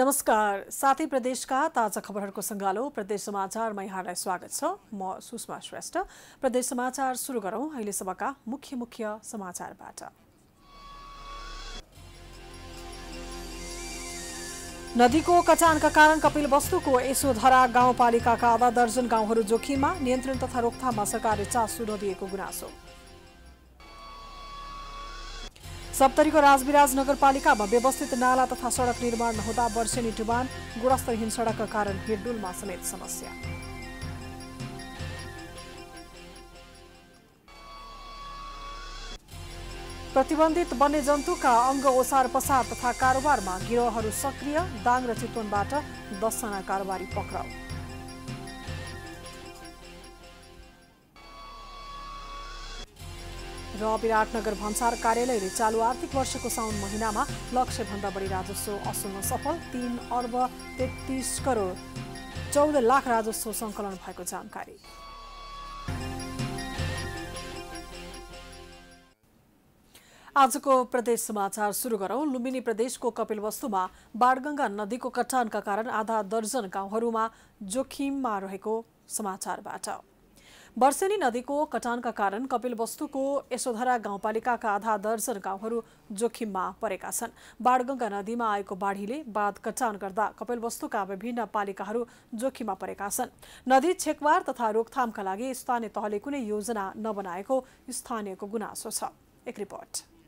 नमस्कार। साथै प्रदेशका ताजा खबरहरूको सङ्गालो प्रदेश समाचारमा यहाँलाई स्वागत छ। म सुषमा श्रेष्ठ। प्रदेश समाचार सुरु गरौँ अहिलेसम्मका मुख्य मुख्य समाचारबाट। नदीको कटानका कारण कपिल वस्तुको यसोधरा गाउँपालिकाका आधा दर्जन गाउँहरू जोखिममा नियन्त्रण तथा रोकथाममा सरकारले चासो नदिएको गुनासो। सप्तरीको राजविराज नगरपालिकामा व्यवस्थित नाला तथा सडक निर्माण नहुँदा वर्षेनी डुबान गुणस्तरहीन सडकका कारण हिडडुलमा समेत समस्या। प्रतिबन्धित वन्यजन्तुका अङ्ग ओसार पसार तथा कारोबारमा गिरोहहरू सक्रिय दाङ र चितवनबाट दसजना कारोबारी पक्राउ। र विराटनगर भन्सार कार्यालयले चालु आर्थिक वर्षको साउन महिनामा लक्ष्यभन्दा बढी राजस्व असुल्न सफल तीन अर्ब तेत्तिस करोड चौध लाख राजस्व सङ्कलन भएको जानकारी। आजको प्रदेश समाचार सुरु गरौं। लुम्बिनी प्रदेशको कपिलवस्तुमा बाणगंगा नदीको कटानका कारण आधा दर्जन गाउँहरूमा जोखिममा रहेको समाचारबाट। वर्षेनी नदीको कटानका कारण कपिलवस्तुको यशोधरा गाउँपालिकाका आधा दर्जन गाउँहरू जोखिममा परेका छन्। बाणगंगा नदीमा आएको बाढीले बाँध कटान गर्दा कपिलवस्तुका विभिन्न पालिकाहरू जोखिममा परेका छन्। नदी छेकवार तथा रोकथामका लागि स्थानीय तहले कुनै योजना नबनाएको स्थानीयको गुनासो छ। एक रिपोर्ट।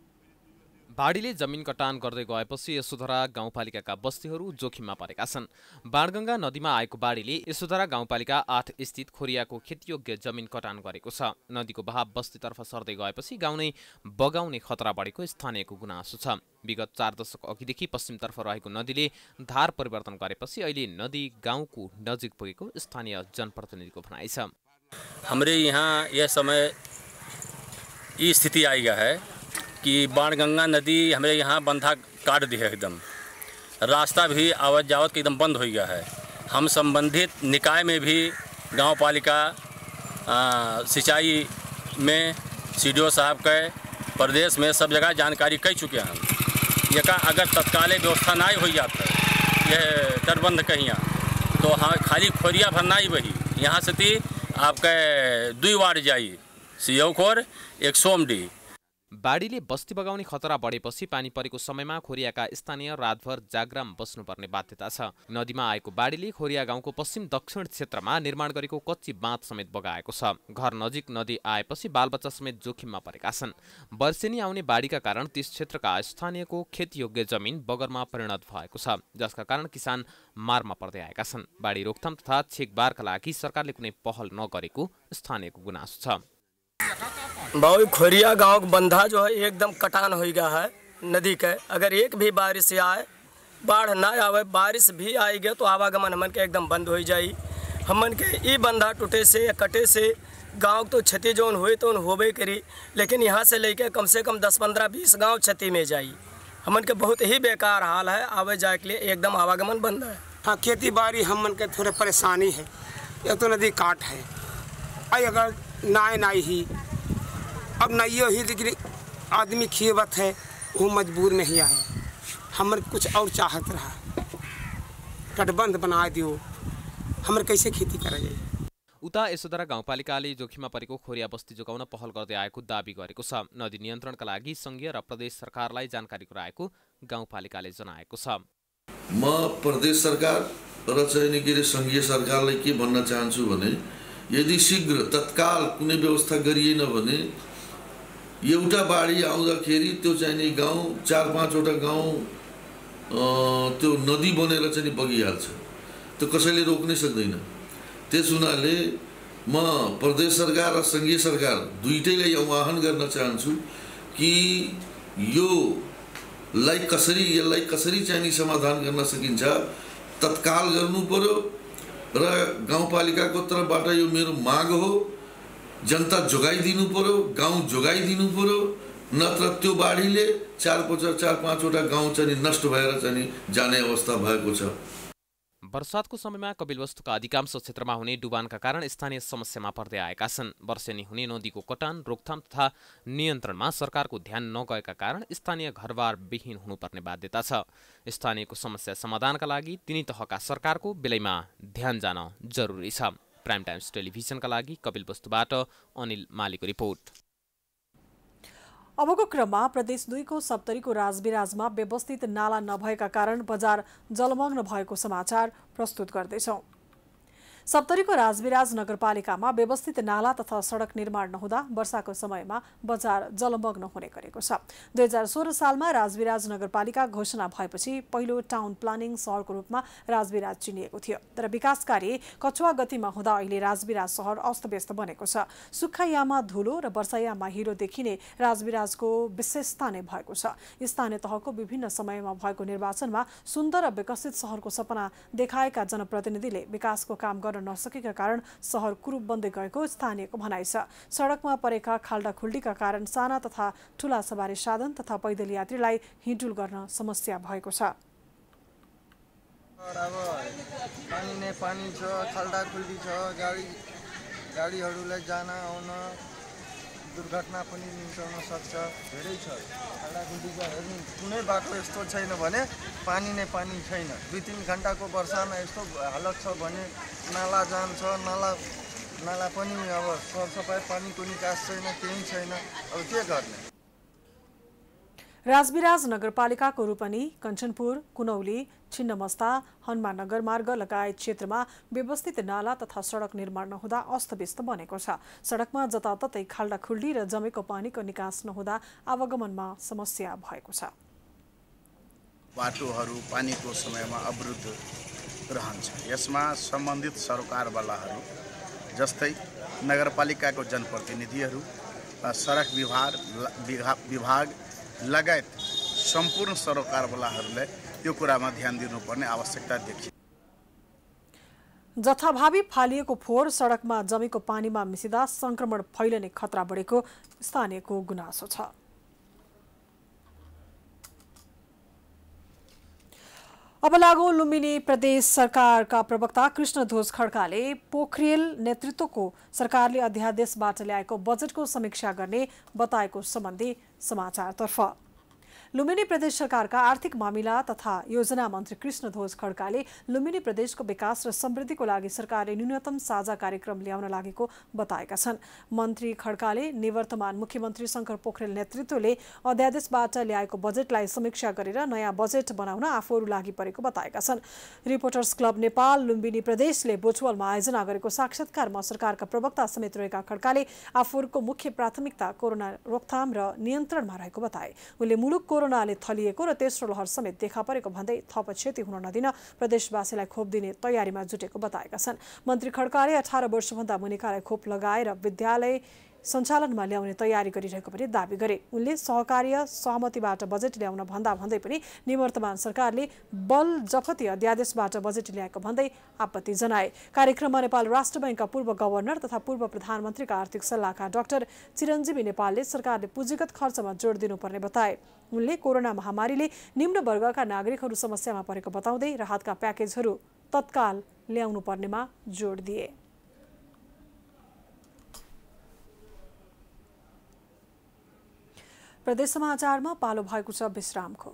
बाढीले जमिन कटान गर्दै गएपछि यशोधरा गाउँपालिकाका बस्तीहरू जोखिममा परेका छन्। बाणगङ्गा नदीमा आएको बाढीले यशोधरा गाउँपालिका आठ स्थित खोरियाको खेतीयोग्य जमिन कटान गरेको छ। नदीको बहाव बस्तीतर्फ सर्दै गएपछि गाउँ नै बगाउने खतरा बढेको स्थानीयको गुनासो छ। विगत चार दशक अघिदेखि पश्चिमतर्फ रहेको नदीले धार परिवर्तन गरेपछि अहिले नदी गाउँको नजिक पुगेको स्थानीय जनप्रतिनिधिको भनाइ छ। हमारे यहाँ यह समय ये स्थिति आई है। कि बाणगंगा नदी हमारे यहाँ बंधा काट दी है एकदम। रास्ता भी आवत जावत एकदम बंद हो गया है। हम संबंधित निकाय में भी गाँव पालिका सिंचाई में, सीडीओ साहब के प्रदेश में सब जगह जानकारी कह चुके हैं हम। ये का अगर तत्काल व्यवस्था ना हो जाता यह तटबंध कहीं तो हाँ खाली खोरिया भरना ही वही। यहाँ से थी आपके दुई वार्ड जाइए खोर एक सोमडी। बाढीले बस्ती बगाउने खतरा बढेपछि पानी परेको समयमा खोरियाका स्थानीय रातभर जाग्राम बस्नुपर्ने बाध्यता छ। नदीमा आएको बाढीले खोरिया गाउँको पश्चिम दक्षिण क्षेत्रमा निर्माण गरेको कच्ची बाँध समेत बगाएको छ। घर नजिक नदी आएपछि बालबच्चा समेत जोखिममा परेका छन्। वर्षेनी आउने बाढीका कारण त्यस क्षेत्रका स्थानीयको खेतीयोग्य जमिन बगरमा परिणत भएको छ जसका कारण किसान मारमा पर्दै आएका छन्। बाढी रोकथाम तथा छेकबारका लागि सरकारले कुनै पहल नगरेको स्थानीयको गुनासो छ। भाई, खोरिया गाँव का बंधा जो है, एकदम कटान हो गया है नदी के। अगर एक भी बारिश आए, बाढ़ ना आवे, बारिश भी आएगी तो आवागमन हमन के एकदम बंद हो जाई। हमन के ई बंधा टूटे से या कटे से, गाँव तो क्षति जो हुए तो होबे करी, लेकिन यहाँ से लेके कम से कम दस पंद्रह बीस गाँव क्षति में जाई। हमन के बहुत ही बेकार हाल है, आवे जाए के लिए एकदम आवागमन बंद है। हाँ खेती बाड़ी हमन के थोड़े परेशानी है एक तो नदी काट है। अगर नाय नाई ही अब नहीं ही लेकिन आदमी खियबत है वो मजबूर नहीं आया हमर कुछ और चाहत रहा। तटबंध बना दियो। हमर कैसे खेती करे जाए? उता यशोधरा गाउँपालिकाले जोखिममा परेको खोरिया बस्ती जोगाउन पहल गर्दै आएको दावी गरेको छ। नदी नियन्त्रणका लागि सङ्घीय र प्रदेश सरकारलाई जानकारी गराएको गाउँपालिकाले जनाएको छ। म प्रदेश सरकार र चाहिँ के अरे सङ्घीय सरकारलाई के भन्न चाहन्छु भने यदि शीघ्र तत्काल कुनै व्यवस्था गरिएन भने एउटा बाढी आउँदाखेरि त्यो चाहिँ नि गाउँ चार पाँचवटा गाउँ त्यो नदी बनेर चाहिँ नि बगिहाल्छ। त्यो कसैले रोक्नै सक्दैन। त्यस हुनाले म प्रदेश सरकार र सङ्घीय सरकार दुइटैलाई आह्वान गर्न चाहन्छु कि यो लाई कसरी यसलाई कसरी चाहिँ समाधान गर्न सकिन्छ तत्काल गर्नु पर्यो र गाउँपालिकाको तर्फबाट यो मेरो माग हो। जनता जोगाइदिनु पर्यो गाउँ जोगाइदिनु पर्यो नत्र त्यो बाढीले चार पाँच चार पाँचवटा गाउँ चाहिँ नष्ट भएर चाहिँ जाने अवस्था भएको छ। वर्षातको समयमा कपिलवस्तुका अधिकांश क्षेत्रमा हुने डुबानका कारण स्थानीय समस्यामा पर्दै आएका छन्। वर्षेनी हुने नदीको कटान रोकथाम तथा नियन्त्रणमा सरकारको ध्यान नगएका कारण स्थानीय घरबार विहीन हुनुपर्ने बाध्यता छ। स्थानीयको समस्या समाधानका लागि तिनी तहका सरकारको बेलैमा ध्यान जान जरुरी छ। प्राइम टाइम्स टेलिभिजनका लागि कपिलवस्तुबाट अनिल मालीको रिपोर्ट। अबको क्रममा प्रदेश दुईको सप्तरीको राजविराजमा व्यवस्थित नाला नभएका कारण बजार जलमग्न भएको समाचार प्रस्तुत गर्दैछौँ। सप्तरीको राजविराज नगरपालिकामा व्यवस्थित नाला तथा सडक निर्माण नहुँदा वर्षाको समयमा बजार जलमग्न हुने गरेको छ। दुई हजार सोह्र सालमा राजविराज नगरपालिका घोषणा भएपछि पहिलो टाउन प्लानिङ सहरको रूपमा राजविराज चिनिएको थियो। तर विकास कार्य कछुवा गतिमा हुँदा अहिले राजविराज सहर अस्तव्यस्त बनेको छ। सुक्खायामा धुलो र वर्षायामा हिरो देखिने राजविराजको विशेषता नै भएको छ। स्थानीय तहको विभिन्न समयमा भएको निर्वाचनमा सुन्दर र विकसित सहरको सपना देखाएका जनप्रतिनिधिले विकासको काम गर्न नसकेका कारण सहर कुरूप बन्दै गएको स्थानीयको भनाइ छ। सडकमा परेका खाल्डा खुल्डीका कारण साना तथा ठुला सवारी साधन तथा पैदल यात्रीलाई हिँडुल गर्न समस्या भएको छ। अब पानी नै पानी छ खाल्डा खुल्डी छ गाडी गाडीहरूलाई जान आउन दुर्घटना पनि निम्ताउन सक्छ। धेरै छ। छ हेर्नु कुनै बाटो यस्तो छैन भने पानी नै पानी छैन। दुई तिन घन्टाको वर्षामा यस्तो हालत छ भने नाला जान्छ नाला नाला पनि अब सरसफाइ पानीको निकास छैन केही छैन। अब के गर्ने? राजविराज नगरपालिकाको रूपनी कञ्चनपुर कुनौली छिन्नमस्ता हनुमाननगर मार्ग लगायत क्षेत्रमा व्यवस्थित नाला तथा सडक निर्माण नहुँदा अस्तव्यस्त बनेको छ। सडकमा जताततै खाल्डा खुल्डी र जमेको पानीको निकास नहुँदा आवागमनमा समस्या भएको छ। बाटोहरू पानीको समयमा अवरुद्ध रहन्छ। यसमा सम्बन्धित सरकारवालाहरू जस्तै नगरपालिकाको जनप्रतिनिधिहरू सडक विभाग विभाग लगायत सम्पूर्ण सरकारवालाहरूले यो कुरामा ध्यान दिनुपर्ने आवश्यकता देखियो जथाभावी फालिएको फोहोर सडकमा जमेको पानीमा मिसिँदा संक्रमण फैलने खतरा बढेको स्थानीयको गुनासो छ। अब लागु लुम्बिनी प्रदेश सरकारका प्रवक्ता कृष्णध्वज खड्काले पोखरेल नेतृत्वको सरकारले अध्यादेशबाट ल्याएको बजेटको समीक्षा गर्ने बताएको सम्बन्धी समाचारतर्फ लुम्बिनी प्रदेश सरकारका आर्थिक मामिला तथा योजना मन्त्री कृष्ण ध्वज खड्काले लुम्बिनी प्रदेशको विकास र समृद्धिको लागि सरकारले न्यूनतम साझा कार्यक्रम ल्याउन लागेको बताएका छन्। मन्त्री खड्काले निवर्तमान मुख्यमन्त्री शङ्कर पोखरेल नेतृत्वले अध्यादेशबाट ल्याएको बजेटलाई समीक्षा गरेर नयाँ बजेट बनाउन आफूहरू लागि परेको बताएका छन्। रिपोर्टर्स क्लब नेपाल लुम्बिनी प्रदेशले बोचवलमा आयोजना गरेको साक्षात्कारमा सरकारका प्रवक्ता समेत रहेका खड्काले आफूहरूको मुख्य प्राथमिकता कोरोना रोकथाम र नियन्त्रणमा रहेको बताए। उनले मुलुक कोरोनाले थलिएको र तेस्रो लहर समेत देखा परेको भन्दै थप क्षति हुन नदिन प्रदेशवासीलाई खोप दिने तयारीमा जुटेको बताएका छन्। मन्त्री खड्काले अठार वर्षभन्दा मुनिकालाई खोप लगाएर विद्यालय सञ्चालनमा ल्याउने तयारी गरिरहेको पनि दावी गरे। उनले सहकार्य सहमतिबाट बजेट ल्याउन भन्दा भन्दै पनि निवर्तमान सरकारले बल जफती अध्यादेशबाट बजेट ल्याएको भन्दै आपत्ति जनाए। कार्यक्रममा नेपाल राष्ट्र ब्याङ्कका पूर्व गभर्नर तथा पूर्व प्रधानमन्त्रीका आर्थिक सल्लाहकार डाक्टर चिरञ्जीवी नेपालले सरकारले पुँजीगत खर्चमा जोड दिनुपर्ने बताए। उनले कोरोना महामारीले निम्न वर्गका नागरिकहरू समस्यामा परेको बताउँदै राहतका प्याकेजहरू तत्काल ल्याउनु पर्नेमा जोड दिए। प्रदेश समाचारमा पालो भएको छ विश्रामको।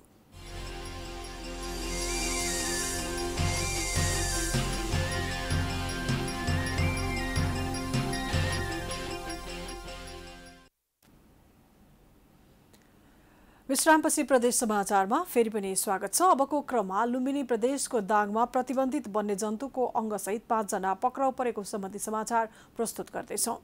विश्रामपछि प्रदेश समाचारमा फेरि पनि स्वागत छ। अबको क्रममा लुम्बिनी प्रदेशको दाङमा प्रतिबन्धित वन्यजन्तुको अङ्गसहित पाँचजना पक्राउ परेको सम्बन्धी समाचार प्रस्तुत गर्दैछौँ।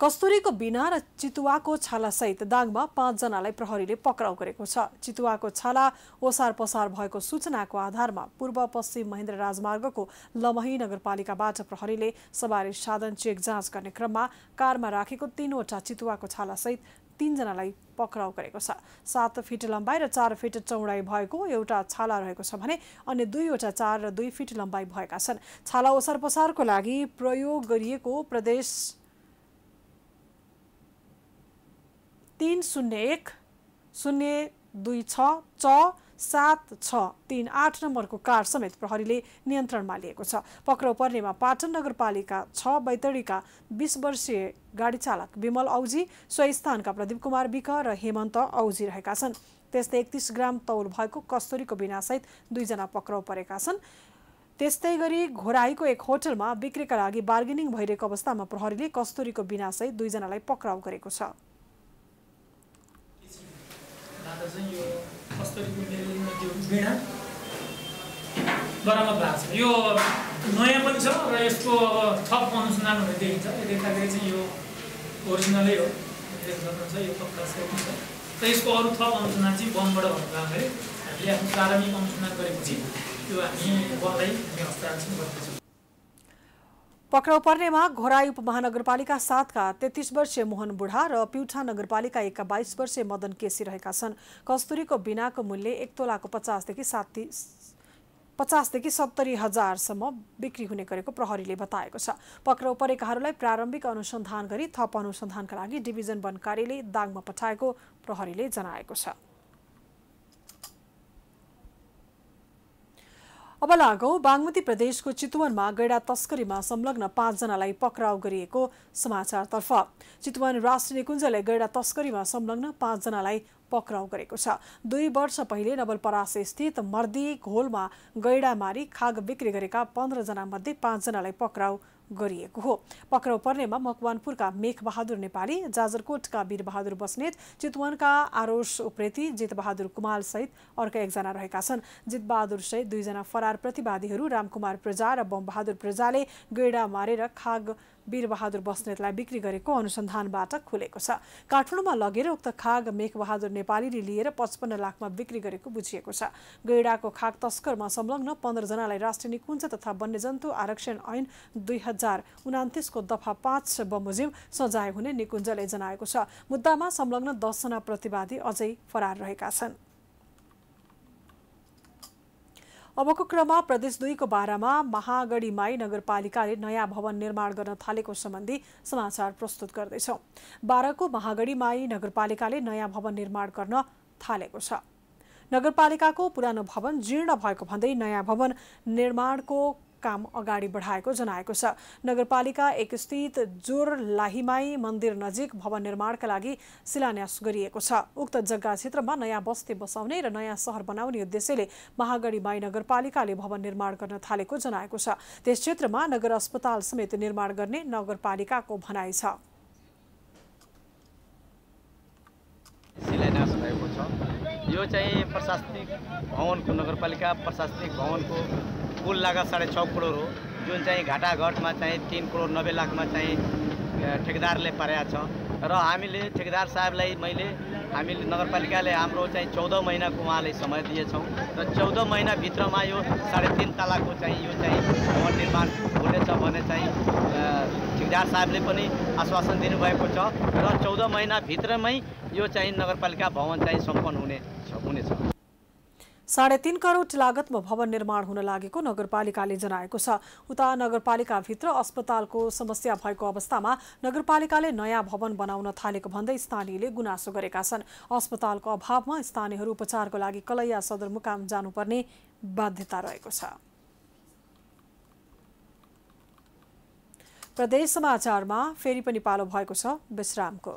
कस्तुरीको बिना र चितुवाको छालासहित दाङमा पाँचजनालाई प्रहरीले पक्राउ गरेको छ। चितुवाको छाला ओसार पसार भएको सूचनाको आधारमा पूर्व पश्चिम महेन्द्र राजमार्गको लमही नगरपालिकाबाट प्रहरीले सवारी साधन चेक जाँच गर्ने क्रममा कारमा राखेको तीनवटा चितुवाको छालासहित तीनजनालाई पक्राउ गरेको छ। सात फिट लम्बाइ र चार फिट चौडाइ भएको एउटा छाला रहेको छ भने अन्य दुईवटा चार र दुई फिट लम्बाइ भएका छन्। छाला ओसार पसारको लागि प्रयोग गरिएको प्रदेश तिन शून्य एक शून्य दुई छ च सात छ तिन आठ नम्बरको कार समेत प्रहरीले नियन्त्रणमा लिएको छ। पक्राउ पर्नेमा पाटन नगरपालिका छ बैतडीका बिस वर्षीय गाडी चालक विमल औजी सोही स्थानका प्रदीप कुमार विक र हेमन्त औजी रहेका छन्। त्यस्तै एकतिस ग्राम तौल भएको कस्तुरीको बिनासहित दुईजना पक्राउ परेका छन्। त्यस्तै गरी घोराईको एक होटलमा बिक्रीका लागि बार्गेनिङ भइरहेको अवस्थामा प्रहरीले कस्तुरीको बिनासहित दुईजनालाई पक्राउ गरेको छ। बरामद भएको छ यो नयाँ पनि छ र यसको अब थप अनुसन्धान हुने देखिन्छ यो देख्दाखेरि चाहिँ यो ओरिजिनलै हो देख्न यो पक्का सेट छ र यसको अरू थप अनुसन्धान चाहिँ वनबाट भएको कारणले हामीले आफ्नो प्रारम्भिक अनुसन्धान गरेपछि त्यो हामी वनलाई हामी हस्तान्तरण गर्दैछौँ पक्राउ पर्नेमा घोराई उपमहानगरपालिका सातका तेत्तिस वर्षीय मोहन बुढा र प्युठा नगरपालिका एकका बाइस वर्षीय मदन केसी रहेका छन्। कस्तुरीको बिनाको मूल्य एक तोलाको पचासदेखि साठी पचासदेखि सत्तरी हजारसम्म बिक्री हुने गरेको प्रहरीले बताएको छ। पक्राउ परेकाहरूलाई प्रारम्भिक अनुसन्धान गरी थप अनुसन्धानका लागि डिभिजन वन कार्यालय दाङमा पठाएको प्रहरीले जनाएको छ। अब लागौँ बागमती प्रदेशको चितवनमा गैडा तस्करीमा संलग्न पाँचजनालाई पक्राउ गरिएको समाचारतर्फ। चितवन राष्ट्रिय निकुञ्जले गैडा तस्करीमा संलग्न पाँचजनालाई पक्राउ गरेको छ। दुई वर्ष पहिले नवलपरासी स्थित मर्दी घोलमा गैडा मारी खाग बिक्री गरेका पन्ध्रजना मध्ये पाँचजनालाई पक्राउ गरिएको हो। पक्राउ पर्नेमा मकवानपुरका मेघबहादुर नेपाली जाजरकोटका वीरबहादुर बस्नेत चितवनका आरोस उप्रेती जितबहादुर कुमाल सहित अर्का एकजना रहेका छन्। जितबहादुर सहित दुईजना फरार प्रतिवादीहरू रामकुमार प्रजा र बमबहादुर प्रजाले गैडा मारेर खाग वीरबहादुर बस्नेतलाई बिक्री गरेको अनुसन्धानबाट खुलेको छ। काठमाडौँमा लगेर उक्त खाग मेघबहादुर नेपालीले लिएर पचपन्न लाखमा बिक्री गरेको बुझिएको छ। गैडाको खाग तस्करमा संलग्न पन्ध्रजनालाई राष्ट्रिय निकुञ्ज तथा वन्यजन्तु आरक्षण ऐन दुई हजार उनातिसको दफा पाँच बमोजिम सजाय हुने निकुञ्जले जनाएको छ। मुद्दामा संलग्न दसजना प्रतिवादी अझै फरार रहेका छन्। अबको क्रममा प्रदेश दुईको बाह्रमा महागढीमाई नगरपालिकाले नयाँ भवन निर्माण गर्न थालेको सम्बन्धी समाचार प्रस्तुत गर्दैछौ। बाह्रको महागढीमाई नगरपालिकाले नयाँ भवन निर्माण गर्न थालेको छ। नगरपालिकाको पुरानो भवन जीर्ण भएको भन्दै नयाँ भवन निर्माणको काम अगाडि बढाएको जनाएको छ। नगरपालिका एक स्थित जोर लाहिमाई मन्दिर नजिक भवन निर्माणका लागि शिलान्यास गरिएको छ। उक्त जग्गा क्षेत्रमा नयाँ बस्ती बसाउने र नयाँ सहर बनाउने उद्देश्यले महागढी माई नगरपालिकाले भवन निर्माण गर्न थालेको जनाएको छ। त्यस क्षेत्रमा नगर अस्पताल समेत निर्माण गर्ने नगरपालिकाको भनाइ छ। शिलान्यास भएको छ। यो चाहिँ प्रशासनिक भवनको नगरपालिका प्रशासनिक भवनको कुल लागत साढे छ करोड हो। जुन चाहिँ घाटाघटमा चाहिँ तिन करोड नब्बे लाखमा चाहिँ ठेकेदारले पारेको छ। र हामीले ठेकेदार साहबलाई मैले हामीले नगरपालिकाले हाम्रो चाहिँ चौध महिनाको उहाँलाई समय दिएछौँ। र चौध महिनाभित्रमा यो साढे तिन तलाको चाहिँ यो चाहिँ भवन निर्माण हुनेछ भने चाहिँ ठेकेदार साहबले पनि आश्वासन दिनुभएको छ। र चौध महिनाभित्रमै यो चाहिँ नगरपालिका भवन चाहिँ सम्पन्न हुने हुनेछ। साढे तीन करोड लागतमा भवन निर्माण हुन लागेको नगरपालिकाले जनाएको छ। उता नगरपालिकाभित्र अस्पतालको समस्या भएको अवस्थामा नगरपालिकाले नयाँ भवन बनाउन थालेको भन्दै स्थानीयले गुनासो गरेका छन्। अस्पतालको अभावमा स्थानीयहरू उपचारको लागि कलैया सदरमुकाम जानुपर्ने बाध्यता रहेको छ। प्रदेश समाचारमा फेरि पनि पालो भएको छ। विश्रामको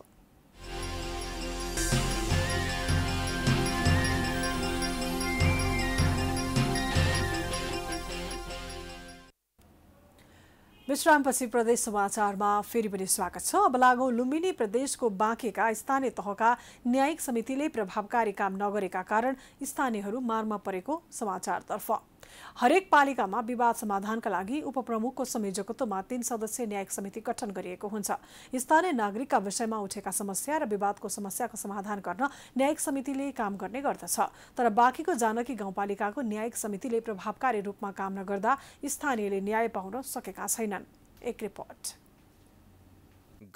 विश्रामपछि प्रदेश समाचारमा फेरि पनि स्वागत छ। अब लागौँ लुम्बिनी प्रदेशको बाँकेका स्थानीय तहका न्यायिक समितिले प्रभावकारी काम नगरेका कारण स्थानीयहरू मारमा परेको समाचारतर्फ। हरेक पालिकामा विवाद समाधानका लागि उपप्रमुखको संयोजकत्वमा तीन सदस्यीय न्यायिक समिति गठन गरिएको हुन्छ। स्थानीय नागरिकका विषयमा उठेका समस्या र विवादको समस्याको समाधान गर्न न्यायिक समितिले काम गर्ने गर्दछ। तर बाँकीको जानकी गाउँपालिकाको न्यायिक समितिले प्रभावकारी रूपमा काम नगर्दा स्थानीयले न्याय पाउन सकेका छैनन्। एक रिपोर्ट।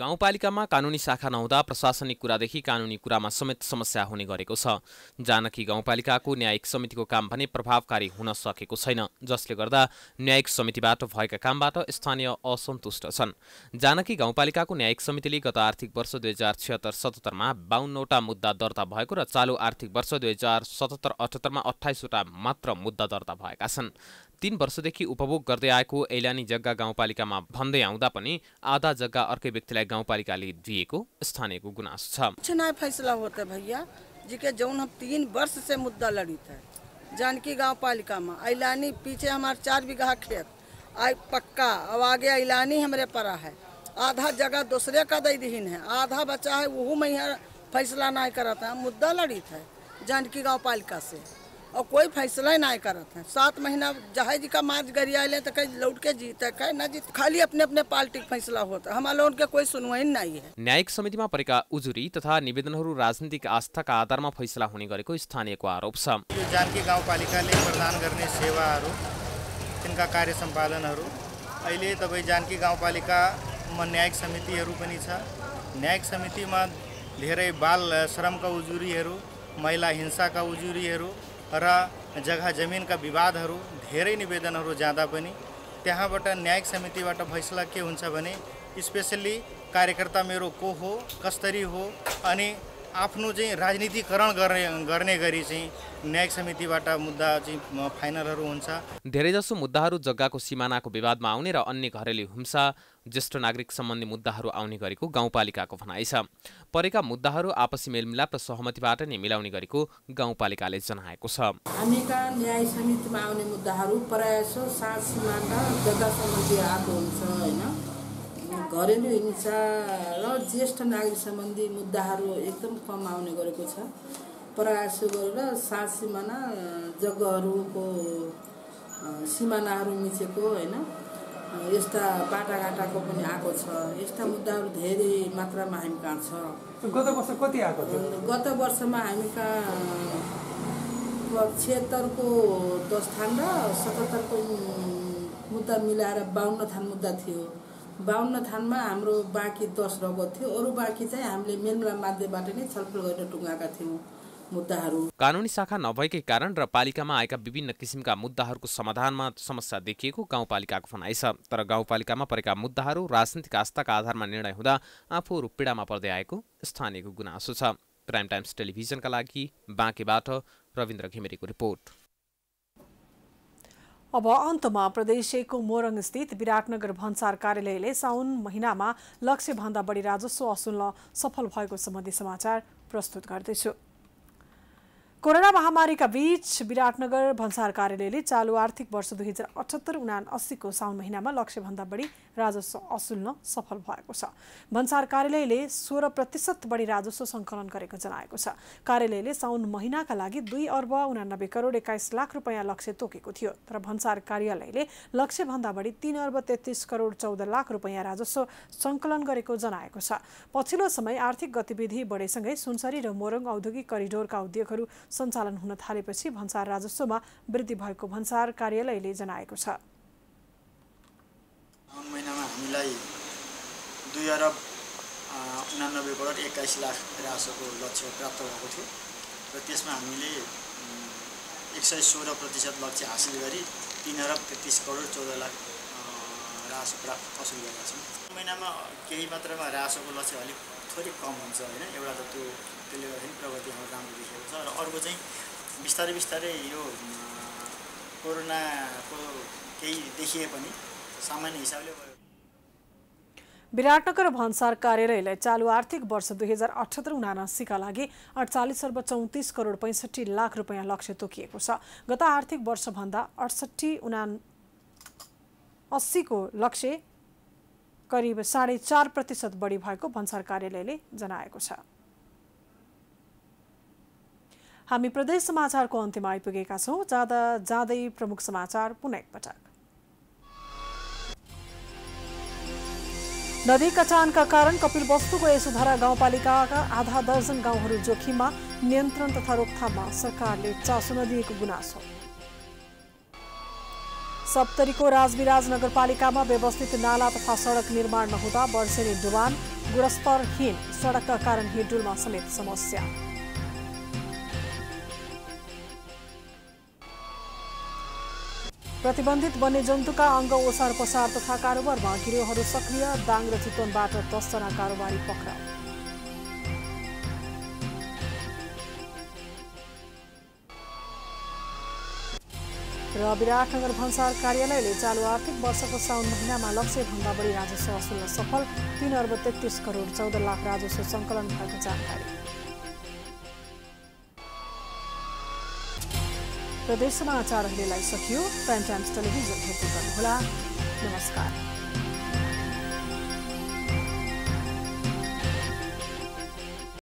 गाउँपालिकामा कानुनी शाखा नहुँदा प्रशासनिक कुरादेखि कानुनी कुरामा समेत समस्या हुने गरेको छ। जानकी गाउँपालिकाको न्यायिक समितिको काम भने प्रभावकारी हुन सकेको छैन जसले गर्दा न्यायिक समितिबाट भएका कामबाट स्थानीय असन्तुष्ट छन्। जानकी गाउँपालिकाको न्यायिक समितिले गत आर्थिक वर्ष दुई हजार छिहत्तर सतहत्तरमा बाहन्नवटा मुद्दा दर्ता भएको र चालु आर्थिक वर्ष दुई हजार सतहत्तर अठहत्तरमा अठाइसवटा मात्र मुद्दा दर्ता भएका छन्। तीन वर्षदेखि उपभोग गर्दै आएको ऐलानी जग्गा गाउँपालिकामा भन्दै आउँदा पनि आधा जग्गा अर्कै व्यक्तिलाई गाउँपालिकाले दिएको स्थानीयको गुनासो फैसला होता भैया जी के जौन हम तीन वर्ष से मुद्दा लड़ी थे जानकी गाँव पालिका में ऐलानी पीछे हमारे चार बीघा खेत आई पक्का अब आगे ऐलानी हमारे पड़ा है। आधा जगह दूसरे का दे दीन है, आधा बचा है वो में फैसला नहीं करता है, मुद्दा लड़ी थे जानकी गाँव पालिका से। और कोई फैसला ही नहीं करत है सात महीना जहाज जी का मार्च गरिया ले तो कहीं लौट के जीते कहीं ना जीत। खाली अपने अपने पार्टी का फैसला होता है। हमारे लोगों के कोई सुनवाई नहीं है। न्यायिक समितिमा परेका उजुरी तथा निवेदनहरू राजनीतिक आस्थाका आधारमा फैसला हुने गरेको स्थानीयको आरोप छ। यो जानकी गाउँपालिकाले प्रदान गर्ने सेवाहरू तिनका कार्य सम्पादनहरू अहिले तपाईँ जानकी गाउँपालिकामा न्यायिक समितिहरू पनि छ। न्यायिक समितिमा धेरै बाल श्रमका उजुरीहरू महिला हिंसाका उजुरीहरू र जग्गा जमिनका विवादहरू, धेरै निवेदनहरू जाँदा पनि न्यायिक समिति फैसला के हुन्छ भने कार्यकर्ता मेरो को हो, कसरी हो, अनि आफ्नो चाहिँ राजनीतिकरण गर्ने गर्ने गरी चाहिँ न्यायिक समितिबाट मुद्दा चाहिँ फाइनलहरू हुन्छ। धेरैजसो मुद्दाहरू जग्गाको सिमानाको विवादमा आउने र अन्य घरेलु हिंसा ज्येष्ठ नागरिक सम्बन्धी मुद्दाहरू आउने गरेको गाउँपालिकाको भनाइ छ। परेका मुद्दाहरू आपसी मेलमिलाप र सहमतिबाट नै मिलाउने गरेको गाउँपालिकाले जनाएको छ। हामीका न्याय समितिमा आउने मुद्दाहरू प्रायः जग्गा सम्बन्धी आएको हुन्छ होइन? घरेलु हिंसा र ज्येष्ठ नागरिक सम्बन्धी मुद्दाहरू एकदम कम आउने गरेको छ। प्रायः जसो गरेर सात सिमाना जग्गाहरूको सिमानाहरू मिचेको होइन? यस्ता बाटाघाटाको पनि आएको छ। यस्ता मुद्दाहरू धेरै मात्रामा हामी कहाँ छ गत वर्ष कति आएको गत वर्षमा हामी कहाँ छिहत्तरको दस थान र सतहत्तरको मुद्दा मिलाएर बाहन्न थान मुद्दा थियो। बाहन्न थानमा हाम्रो बाँकी दस रगत थियो। अरू बाँकी चाहिँ हामीले मेलमिलाप माध्यमबाट नै छलफल गरेर टुङ्गाएका थियौँ मुद्दाहरू। कानुनी शाखा नभएकै कारण र पालिकामा आएका विभिन्न किसिमका मुद्दाहरूको समाधानमा समस्या देखिएको गाउँपालिकाको भनाइ छ। तर गाउँपालिकामा परेका मुद्दाहरू राजनीतिक आस्थाका आधारमा निर्णय हुँदा आफूहरू पीडामा पर्दै आएको स्थानीयको गुनासो छ। प्राइम टाइम्स टेलिभिजनका लागि बाँकेबाट रविन्द्र घिमिरेको रिपोर्ट। अब अन्तमा प्रदेश एकको मोरङ स्थित विराटनगर भन्सार कार्यालयले साउन महिनामा लक्ष्यभन्दा बढी राजस्व असुल्न सफल भएको सम्बन्धी समाचार प्रस्तुत गर्दैछु। कोरोना महामारीका बीच विराटनगर भन्सार कार्यालयले चालु आर्थिक वर्ष दुई हजार अठहत्तर उना अस्सीको साउन महिनामा लक्ष्यभन्दा बढी राजस्व असुल्न सफल भएको छ। भन्सार कार्यालयले सोह्र प्रतिशत बढी राजस्व सङ्कलन गरेको जनाएको छ। कार्यालयले साउन महिनाका लागि दुई अर्ब उनानब्बे करोड एक्काइस लाख रुपियाँ लक्ष्य तोकेको थियो तर भन्सार कार्यालयले लक्ष्यभन्दा बढी तीन अर्ब तेत्तिस करोड चौध लाख रुपियाँ राजस्व सङ्कलन गरेको जनाएको छ। पछिल्लो समय आर्थिक गतिविधि बढेसँगै सुनसरी र मोरङ औद्योगिक करिडोरका उद्योगहरू सञ्चालन हुन थालेपछि भन्सार राजस्वमा वृद्धि भएको भन्सार कार्यालयले जनाएको छ। महिनामा हामीलाई दुई अरब उनानब्बे करोड एक्काइस लाख राजस्वको लक्ष्य प्राप्त भएको थियो र त्यसमा हामीले एक सय सोह्र प्रतिशत लक्ष्य हासिल गरी तिन अरब तेत्तिस करोड चौध लाख राजस्व प्राप्त असुल गरेका छौँ। महिनामा केही मात्रामा राजस्वको लक्ष्य अलिक थोरै कम हुन्छ होइन एउटा त त्यो त्यसले गर्दाखेरि प्रगति हाम्रो राम्रो देखिएको छ र अर्को चाहिँ बिस्तारै बिस्तारै यो कोरोनाको केही देखिए पनि सामान्य हिसाबले विराटनगर भन्सार कार्यालयलाई चालु आर्थिक वर्ष दुई हजार अठहत्तर उनासीका लागि अडचालिस अर्ब चौतिस करोड पैँसठी लाख रुपियाँ लक्ष्य तोकिएको छ। गत आर्थिक वर्षभन्दा अडसट्ठी उना अस्सीको लक्ष्य करिब साढे चार प्रतिशत बढी भएको भन्सार कार्यालयले जनाएको छ। हामी प्रदेश समाचारको अन्त्यमा आइपुगेका छौँ। जाँदा जाँदै प्रमुख समाचार पुनः एकपटक। नदी कटानका कारण कपिलवस्तुको यसोधरा गाउँपालिकाका आधा दर्जन गाउँहरू जोखिममा नियन्त्रण तथा रोकथाममा सरकारले चासो नदिएको गुनासो। सप्तरीको राजविराज नगरपालिकामा व्यवस्थित नाला तथा सडक निर्माण नहुँदा वर्षेनी डुबान गुणस्तरहीन सडकका कारण हिडुलमा समेत समस्या। प्रतिबन्धित वन्यजन्तुका अङ्ग ओसार पसार तथा कारोबारमा गिरोहहरू सक्रिय दाङ र चितवनबाट दसजना कारोबारी पक्राउ। र विराटनगर भन्सार कार्यालयले चालु आर्थिक वर्षको साउन महिनामा लक्ष्यभन्दा बढी राजस्व वसुल्न सफल तीन अर्ब तेत्तिस करोड चौध लाख राजस्व सङ्कलन भएको जानकारी। प्रदेश समाचार अहिलेलाई सकियो प्राइम टाइम्स टेलिभिजन हेर्दै गर्नुहोला। नमस्कार।